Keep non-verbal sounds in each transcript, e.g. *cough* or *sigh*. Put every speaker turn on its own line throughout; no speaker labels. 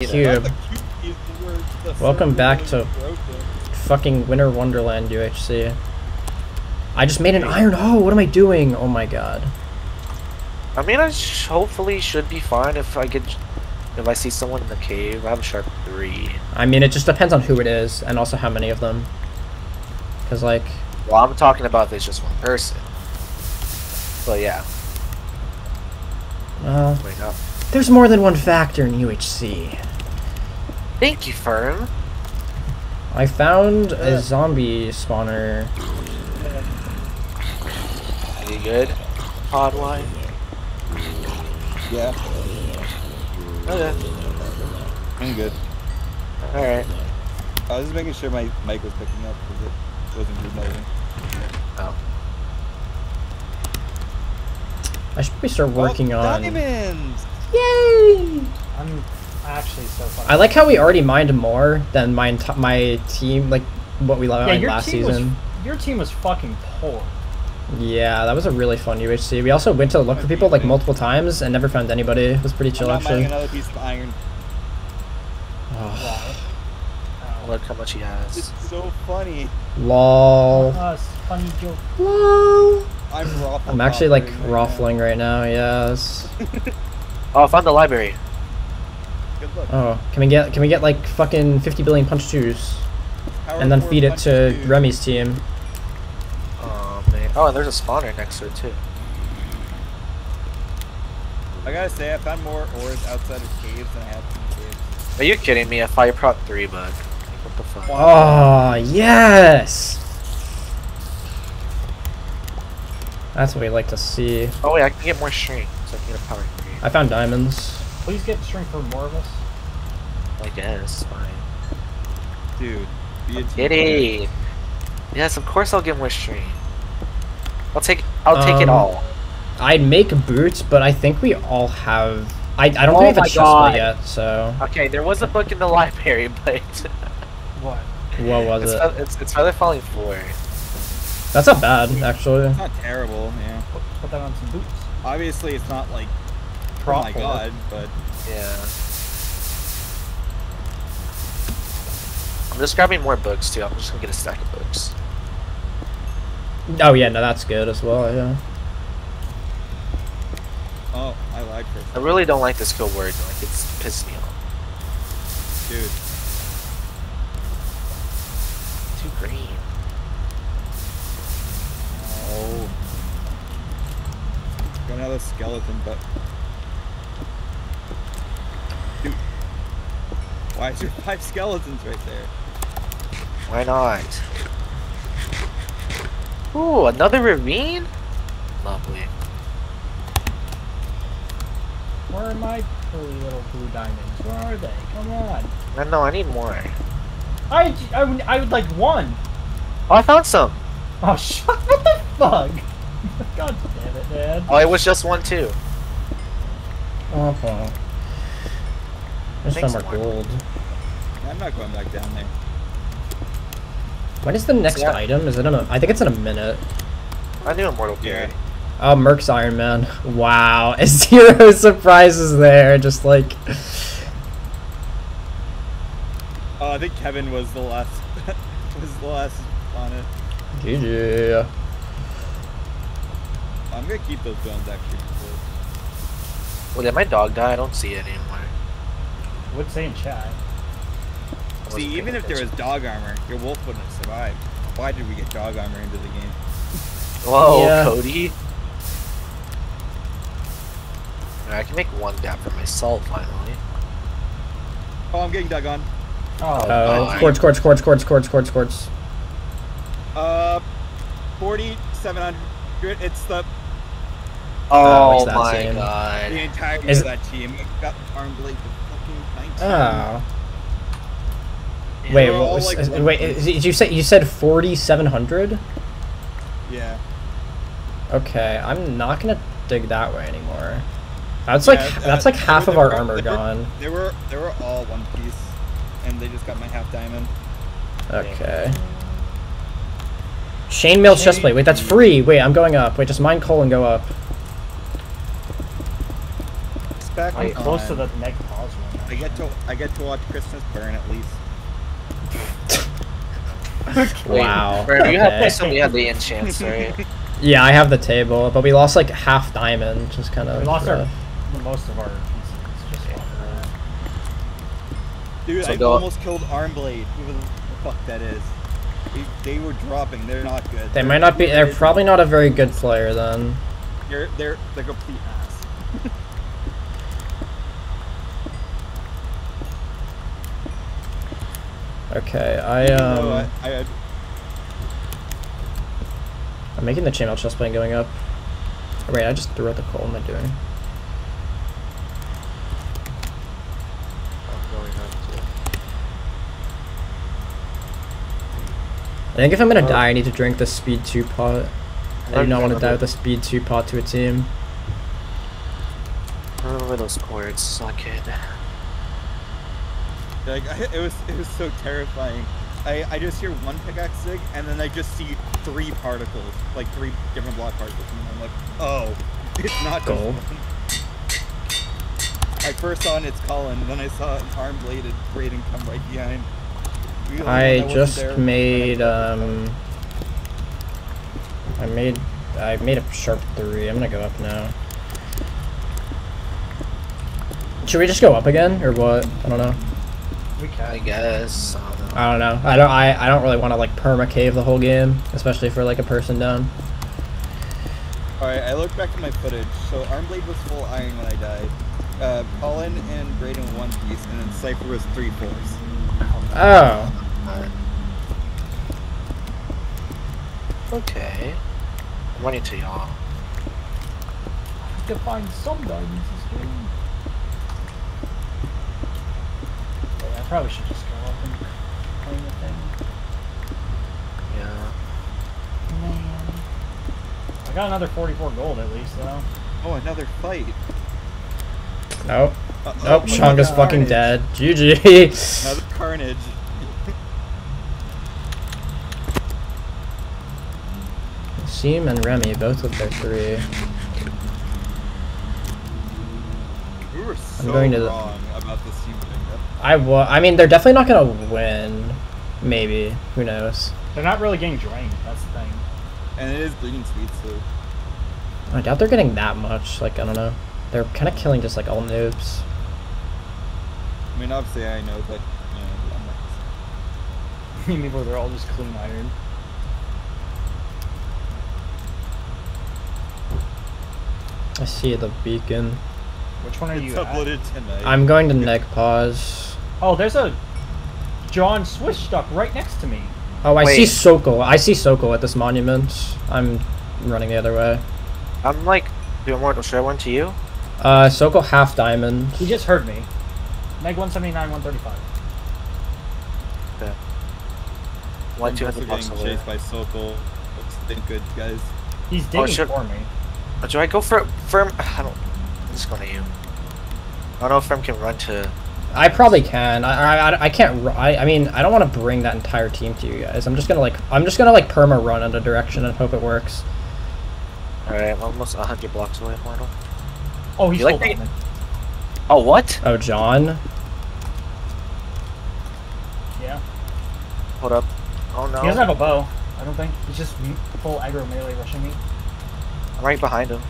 Cube.
Not the cuties, the word- the
Welcome back to-
broken.
Fucking Winter Wonderland UHC. I just made an iron. Oh, what am I doing? Oh my god.
I mean, I sh hopefully should be fine if I get if I see someone in the cave. I have a sharp three.
I mean, it just depends on who it is and also how many of them. Cause like,
Well, I'm talking about if it's just one person. But yeah,
well,
wait up.
there's more than one factor in UHC.
Thank you, Ferm.
I found a zombie spawner.
Are you good? Podline.
Yeah,
Okay.
I'm good.
All right.
I was just making sure my mic was picking up because it wasn't remoting.
Oh.
I should probably start oh, working
oh,
on.
diamonds.
Yay!
I'm actually so fucking.
I like how we already mined more than my enti- my team, like what we
yeah,
mined
your
last
team
season.
was your team was fucking poor.
Yeah, that was a really fun UHC. We also went to look for people like multiple times and never found anybody. It was pretty chill
I'm not mining
actually.
another piece of iron.
Oh,
Wow.
Look how much he has.
It's so funny.
lol.
Us, funny joke.
Lol.
I'm raffling.
I'm actually like
right now.
ruffling right now. Yes. *laughs*
Oh, I found the library.
Good luck.
Oh, can we get can we get like fucking 50 billion punch twos
Power
and then feed it to
two.
Remy's team?
Oh man. Oh, and there's a spawner next to it too.
I gotta say, I found more ores outside of caves than I had in caves.
Are you kidding me? A fire prop three bug. Like, what the fuck?
Oh yes. That's what we like to see.
Oh wait, I can get more string, so I can get a power three.
I found diamonds.
Please get string for more of us.
I guess. Fine.
Dude, be a team
Get
player.
it. Yes, of course I'll get more string. I'll take. I'll take it
Um,
all.
I'd make boots, but I think we all have. I, I don't
Oh
think we have a chest
God.
plate yet. So
Okay, there was a book in the library, *laughs* but
What?
what was
it's,
it?
it's it's Feather Falling Four.
That's not bad actually.
It's not terrible, yeah.
Put, put that on some boots.
Obviously, it's not like, oh my
for it.
god, but
Yeah. I'm just grabbing more books too. I'm just gonna get a stack of books.
Oh yeah, no, that's good as well. Yeah.
oh, I like
I really don't like this kill word. Like it's pissed me off.
Dude,
Too green.
oh. Got another skeleton, but. Why is there *laughs* five skeletons right there?
Why not? Ooh, another ravine. Lovely.
Where are my pretty little blue diamonds? Where are they? Come on.
No, no, I need more.
I, I, would, I would like one.
Oh, I found some.
Oh, *laughs* shut what the fuck? *laughs* God damn it, man.
Oh, it was just one too.
Oh, well. There's some more
Mark.
gold.
I'm not going back down there.
When is the next
Yeah.
item? Is it in a? I think it's in a minute.
I knew Immortal
Yeah.
Period.
Oh, Merc's Iron Man. Wow, *laughs* zero surprises there. Just like,
Oh, I think Kevin was the last. *laughs* was the last on it.
GG.
I'm gonna keep those bones actually.
Well, did my dog die? I don't see it anymore.
What's say in chat.
I
See, even if there was dog armor, your wolf wouldn't have survived. Why did we get dog armor into the game? *laughs*
Whoa,
Yeah.
Cody. I can make one gap for myself finally.
Oh, I'm getting dug on.
Oh,
Uh,
God.
quartz, quartz, quartz, quartz, quartz, quartz, quartz.
Uh, 4,700. It's the
Oh,
Oh my
same.
the
god.
entirety
Is-
of that team. It got armed like the fucking 19.
Oh.
Yeah.
Wait, what was,
like,
is- wait, did you say you said forty-seven hundred?
Yeah.
Okay, I'm not gonna dig that way anymore. That's like
Yeah,
that's
uh,
like half
they
of
were-
our
they
armor
were-
gone.
They were they were all one piece, and they just got my half diamond.
Okay. chainmail chestplate. Wait, that's free. Wait, I'm going up. Wait, just mine coal and go up.
It's back
I'm close to the neg pause one.
I get to I get to watch Christmas burn at least.
Wait,
Wow,
Bro, you have
okay.
some we had the enchants, right?
Yeah, I have the table, but we lost like half diamond, which is kind of.
We lost our most of our pieces. Just off of that.
Dude,
So
I
go-
almost killed Armblade. Who the fuck that is? They, they were dropping. They're not good.
They might not be. They're probably not a very good player then.
They're they're they're complete
Okay, I um.
I, I
I'm making the chainmail chest plane going up. Oh, wait, I just threw out the coal. What am I doing?
I'm going up to-
I think if I'm gonna
Oh.
die, I need to drink the speed two pot. I do not want to die with a speed two pot to a team.
Remember those cords, so I could.
Like I, it was it was so terrifying. I, I just hear one pickaxe zig and then I just see three particles, like three different block particles, and I'm like, oh, *laughs* it's not just
Gold.
I first saw it, it's Colin, and then I saw an arm bladed Braden come right behind. Only
I just
there
made
Brandon.
um. I made I made a sharp three. I'm gonna go up now. Should we just go up again or what? I don't know.
We
I
can.
guess. I don't know.
I don't know. I don't. I, I don't really want to like perma cave the whole game, especially for like a person down.
Alright, I looked back at my footage. So Armblade was full iron when I died. Uh, Colin and Braden one piece, and then Cypher was three fourths.
Oh.
Alright. Okay. I'm running to y'all.
I have to find some diamonds this game. Yeah, I probably should just go up and claim the thing.
Yeah.
Man. I got another 44 gold at least, though.
Oh, another fight.
Nope.
Uh,
Nope.
oh,
Chonga's
another
fucking
carnage.
dead. *laughs* GG.
Another carnage.
Seam and Remy both with their three.
We were so
going to the-
wrong about this team pickup.
I wa- I mean, they're definitely not gonna win. Maybe. Who knows?
They're not really getting drained, that's the thing.
And it is bleeding speed, so
I doubt they're getting that much. Like I don't know. They're kind of killing just like all noobs.
I mean obviously I know, but you know, I'm not
Maybe *laughs* they're all just clean iron.
I see the beacon.
Which one are
it's
you at?
tonight.
I'm going to neck pause.
Oh, there's a John Swish stuck right next to me.
Oh, I see
Wait.
Sokol. I see Sokol at this monument. I'm running the other way.
I'm like, doing more. Should I run to you?
Uh, Sokol half diamond.
He just heard me. Meg 179, 135.
Like
I'm
200
also
blocks
getting
away.
chased by Sokol. Looks good, guys.
He's digging
shit.
for me.
Uh, Do I go for Ferm? I don't. I'm just going to you. I don't know if Ferm can run to.
I probably can. I I, I can't. ru- I, I mean, I don't want to bring that entire team to you guys. I'm just gonna like. I'm just gonna like perma run in a direction and hope it works.
All right, I'm almost 100 blocks away, Mortal.
Oh, he's
You like
full
me? Oh, what?
Oh, John.
Yeah.
Hold up. Oh no.
He doesn't have a bow. I don't think. He's just full aggro melee rushing me.
I'm right behind him.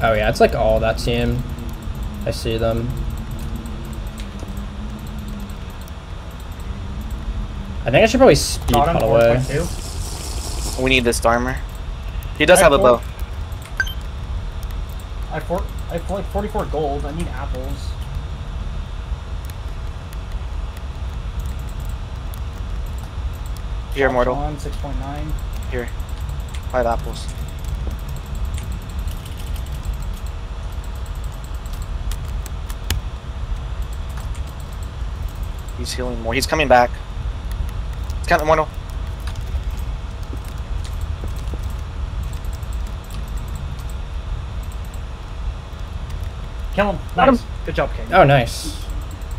Oh yeah, it's like all that team. I see them. I think I should probably speed
Caught him,
cut away.
We need this armor. He does
I
have a bow.
I have, four, I have like 44 gold. I need apples.
Here,
Shots
Mortal.
6.9.
Here. Five apples. He's healing more. He's coming back. He's coming, Mortal.
Kill him.
Got him.
Nice. Good job, King.
Oh, nice.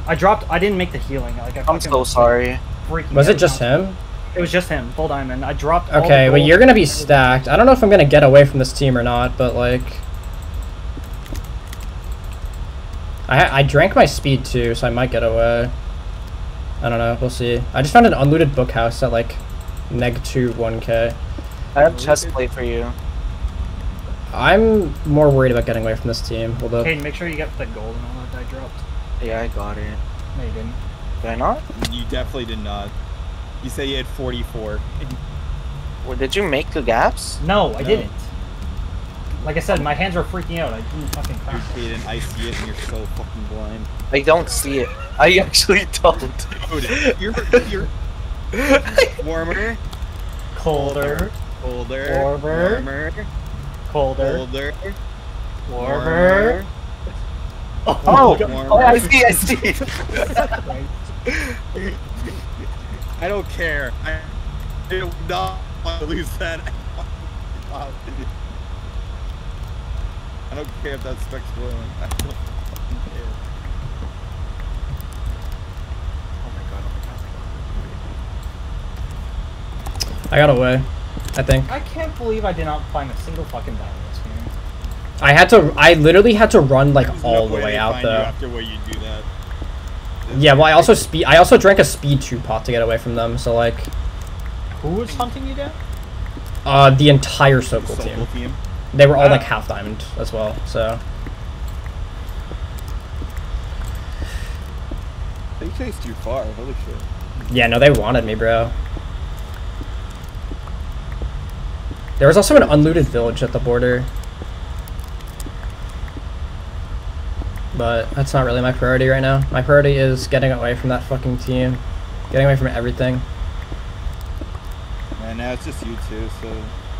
I dropped. I didn't make the healing. Like I
I'm
fucking
so sorry.
freaking
Was it just
constantly.
him?
It was just him, full diamond. I dropped.
Okay, but
gold.
you're gonna be stacked. I don't know if I'm gonna get away from this team or not, but like, I I drank my speed too, so I might get away. I don't know. We'll see. I just found an unlooted book house at like neg two one k.
I have chest plate for you.
I'm more worried about getting away from this team. Hold up.
Caden, make sure you get the gold and all that I dropped.
Yeah, I got it.
No, you didn't.
Did I not?
You definitely did not. You say you had 44.
Well, did you make the gaps?
No, I
No.
didn't. Like I said, my hands were freaking out. I didn't fucking
You're
crack.
I see it and you're so fucking blind.
I don't see it. I actually don't.
Dude, you're, you're *laughs* warmer,
Colder,
colder,
Warmer.
warmer,
colder,
colder,
warmer.
Oh,
my
warmer.
oh, I see, I see. *laughs*
I don't care. I, I do not want to lose that. I *laughs* I don't care if that spec's glowing. I don't fucking care.
Oh my god, oh my god, oh my god.
I got away. I think
I can't believe I did not find a single fucking diamond this game.
I had to. I literally had to run like
There's
all
no
the way
they
out
find you
though.
After what you do that.
Yeah, well, I also speed. I also drank a speed two pot to get away from them. So like,
Who was hunting you down?
uh, the entire Sokol team.
team.
They were all
Ah.
like half diamond as well. So
They chased you far. Holy shit.
yeah, no, they wanted me, bro. There was also an unlooted village at the border. But that's not really my priority right now. My priority is getting away from that fucking team. Getting away from everything.
And now it's just you two, so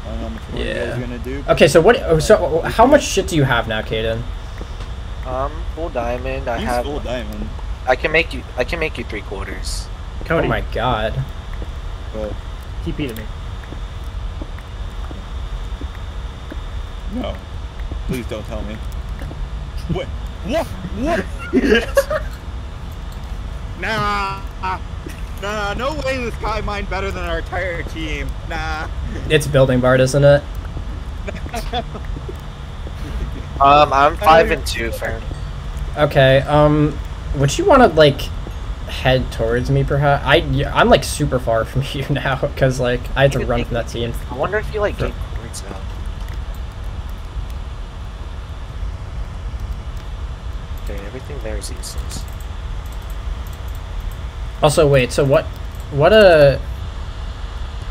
I don't know how much more you guys are gonna do.
Okay, so what? So how much shit do you have now, Caden?
Um, full diamond. I
Use
have.
full diamond,
I can make you. I can make you three quarters.
Cody,
Oh my god.
but
TP to me.
No. Please don't tell me. What? What? What? *laughs* nah. Nah, no way this guy mined better than our entire team. Nah.
It's building Bard, isn't it? *laughs*
Um, I'm five and two, fam.
Okay, um, would you want to, like, head towards me, perhaps? I, I'm, like, super far from *laughs* you now, because, like, I had to run from that team.
I wonder if you like
Sure.
get points out. Okay, everything there is useless.
Also, wait, so what, what, uh,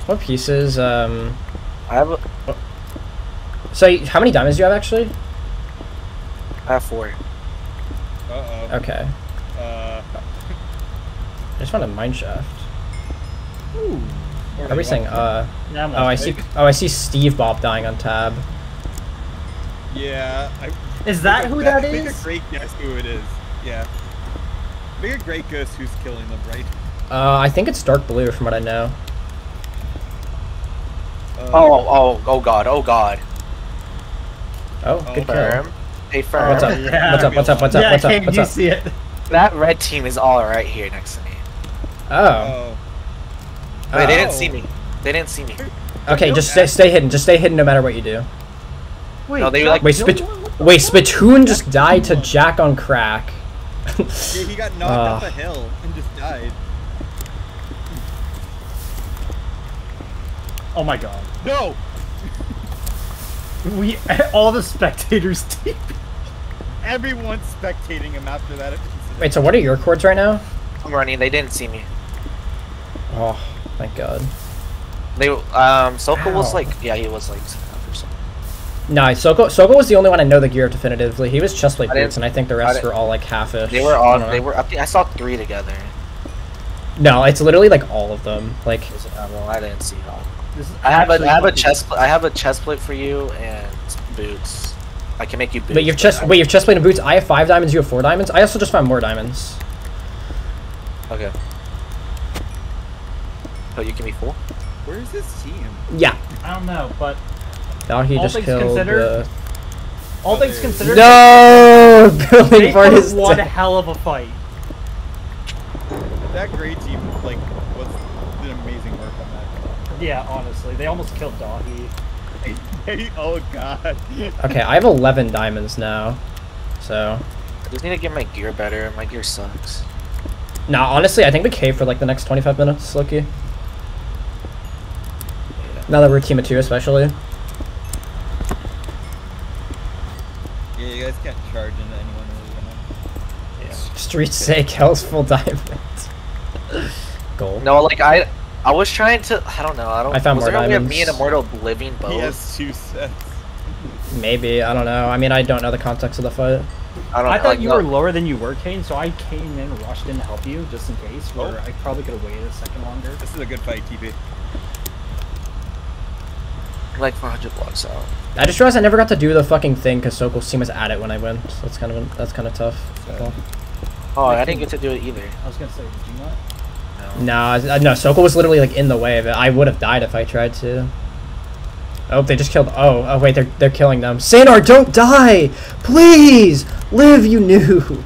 what pieces, um,
I have. A,
so how many diamonds do you have, actually?
I have four.
Uh-oh.
Okay.
Uh,
I just found a mine shaft.
Ooh.
Are we saying, uh,
Yeah, I'm
oh, I see, oh, I see Steve Bob dying on tab.
yeah. I,
Is that who that
Make
is?
a great guess who it is. Yeah. Make a great guess who's killing them, right?
Uh, I think it's dark blue from what I know.
Uh,
Oh, oh, oh god, oh god.
Oh,
Oh,
good kill.
Ferm. Hey, Ferm.
What's up?
Yeah.
What's up? What's up? What's up?
yeah,
What's up?
Kane,
What's
you
up?
see it.
That red team is all right here next to me.
Oh.
Oh.
Wait, they didn't
Oh.
see me. They didn't see me.
Okay, just stay, stay hidden. Just stay hidden no matter what you do.
Wait,
No, they
Jack
like-
Wait, Spit-
one? What the
Wait,
fuck?
Spittoon just died to Jack on crack.
Yeah, he got knocked off
Uh.
the hill and just died.
Oh my god.
No!
We all the spectators *laughs* TP.
Everyone's spectating him after that incident.
Wait, so what are your chords right now?
I'm running. They didn't see me.
Oh, thank God.
They um, Soko was like, yeah, he was like or something.
Nah, Soko, Soko was the only one I know the gear of definitively. He was chestplate
I
boots, and I think the rest were all like half-ish.
They were all. They
know.
were. I think I saw three together.
No, it's literally like all of them. Like,
uh, well, I didn't see all. I have a.
actually
I have a
fucking-
chest. pla- I have a chest plate for you and boots. I can make you boots.
wait, you've
but
chest, wait, you've chestplate and boots. I have five diamonds. You have four diamonds. I also just found more diamonds.
Okay. So you can be full.
Where's his team?
Yeah.
I don't know, but
Now he
All
just killed.
considered,
the-
all things considered,
No, *laughs* *laughs* building
they
part is
one
dead.
hell of a fight.
That great team, like, was did amazing work on that.
Yeah, honestly, they almost killed Dahi. *laughs*
Hey, oh god.
Okay, I have 11 diamonds now. So,
I just need to get my gear better. My gear sucks.
now honestly, I think we cave for like the next 25 minutes, Loki. Now that we're team of two, especially.
Yeah, you guys can't charge into anyone really.
Yeah.
Street *laughs* sake, hell's full diamond. Gold.
No, like I, I was trying to. I don't know. I don't.
I found
was
more
there gonna be a me and. Immortal living both?
He has two sets.
Maybe, I don't know. I mean, I don't know the context of the fight.
I don't
I thought
like,
you
no-
were lower than you were, Kane, so I came in, rushed in to help you, just in case, where
Oh.
I probably could have waited a second longer.
This is a good fight, TP.
like 400 blocks out.
I just realized I never got to do the fucking thing because Sokol team was at it when I went. So that's kind of that's kind of tough.
So-
Oh, I didn't get to do it either.
I was gonna say, did you not?
No.
No, no, Sokol was literally like in the way of it. I would have died if I tried to. Oh, they just killed. Oh, oh wait, they're they're killing them. Sanar, don't die, please live. You knew.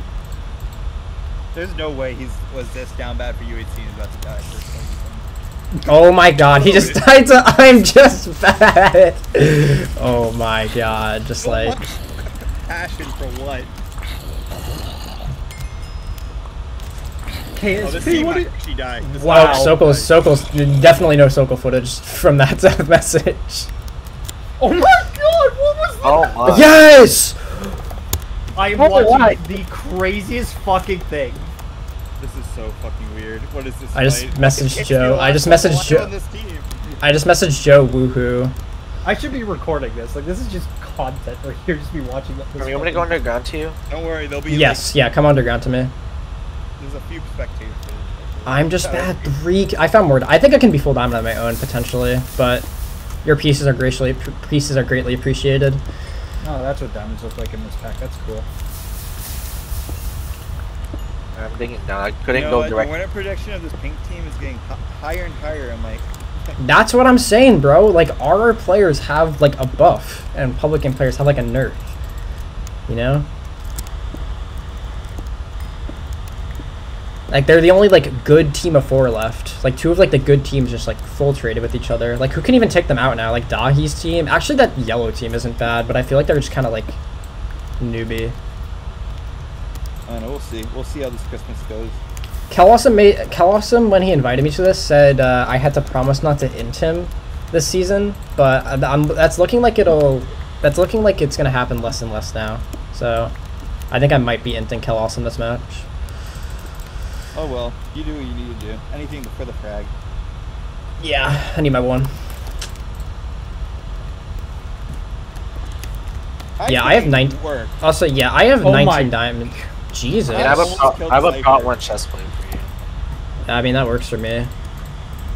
There's no way he's was this down bad for UHC and he's about to die for.
Oh my God, he just *laughs* *laughs* died to. I'm just bad. *laughs* Oh my God, just like.
Passion for what?
KSP,
Oh,
what did-
actually die. This
Wow,
Wow.
Sokol's Sokol's definitely no Sokol footage from that *laughs* message.
Oh my god, what was that?
Oh my.
Yes.
I am
Oh,
watching
why?
the craziest fucking thing.
This is so fucking weird. What is this?
I just
fight?
messaged
It's
Joe. I just messaged Joe.
on this team.
I just messaged Joe. Woohoo.
I should be recording this. Like, this is just content where you're just be watching this.
Are you want me to go underground to you?
Don't worry, they'll be
Yes, yeah. Come underground to me.
Like, there's a few spectators.
I'm just bad. Three. I found more. I think I can be full diamond on my own potentially, but your pieces are greatly pieces are greatly appreciated.
Oh, that's what diamonds look like in this pack. That's cool.
I'm thinking down. I couldn't
you know
go
what? The
direct.
winner prediction of this pink team is getting higher and higher. I'm like, *laughs*
That's what I'm saying, bro. Like our players have like a buff, and public game players have like a nerf. You know. Like they're the only like good team of four left. Like two of like the good teams just like full traded with each other. Like who can even take them out now? Like Dahi's team. Actually, that yellow team isn't bad, but I feel like they're just kind of like newbie.
I don't know. We'll see. We'll see how this Christmas goes.
Kelawson made Kelawson when he invited me to this said uh, I had to promise not to int him this season, but I- I'm, that's looking like it'll that's looking like it's gonna happen less and less now. So I think I might be inting Kelawson this match.
Oh well, you do what you need to do. Anything for the frag.
Yeah, I need my one. Yeah, I have
think
nine-
Work.
Also, yeah, I have
Oh
19 diamonds. Jesus.
I, mean, I have a
almost
pro- I have a
Cypher.
one chest plate for you.
I mean that works for me.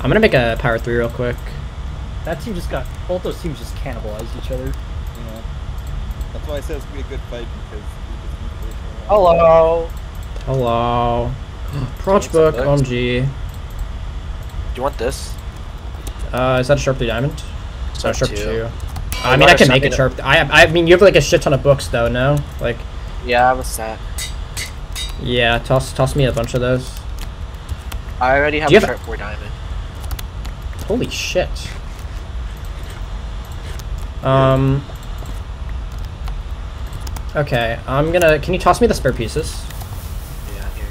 I'm gonna make a power three real quick.
That team just got both those teams just cannibalized each other.
You know. That's why I said it's gonna be a good fight because. we just need to wait for a while.
Hello.
Hello.
Proj
book. OMG.
Do you want this?
Uh, is that a sharp three diamond? Oh,
Sharp
sharp
two.
two.
Oh,
I mean, I can make it sharp. I I mean, you have like a shit ton of books though. No, like
Yeah, I have a set.
yeah. Toss toss me a bunch of those.
I already have
Do
a
have-
sharp four diamond.
Holy shit. Um. Okay, I'm gonna. Can you toss me the spare pieces?
Yeah, here.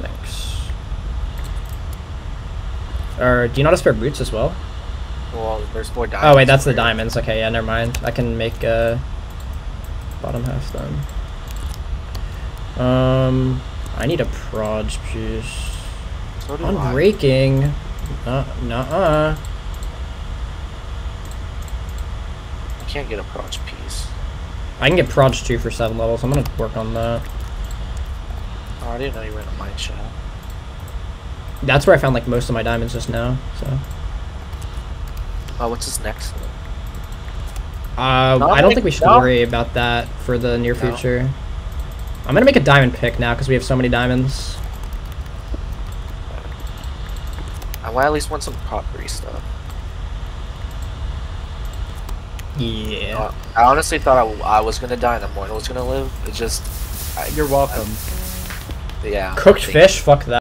Thanks. Or do you not have spare boots as well?
Well, there's four diamonds.
Oh wait, that's the diamonds. Okay, yeah, never mind. I can make a bottom half then. Um, I need a proj piece.
So do I.
Unbreaking. Uh.
I can't get a proj piece.
I can get proj two for seven levels. I'm gonna work on that.
Oh, I didn't know you were in a mine shaft.
That's where I found like most of my diamonds just now. So.
Oh, what's his next?
Uh,
No,
I don't think we should
no.
worry about that for the near
No.
future. I'm gonna make a diamond pick now because we have so many diamonds.
I well, at least want some pottery stuff.
Yeah.
Uh, I honestly thought I, I was gonna die and the morning was gonna live. It just, I,
You're welcome.
yeah.
Cooked fish? Fuck that.